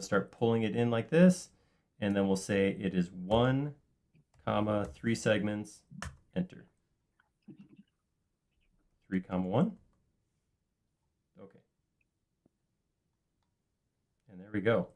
Let's start pulling it in like this, and then we'll say it is one, comma, three segments, enter. Three comma one. Okay. And there we go.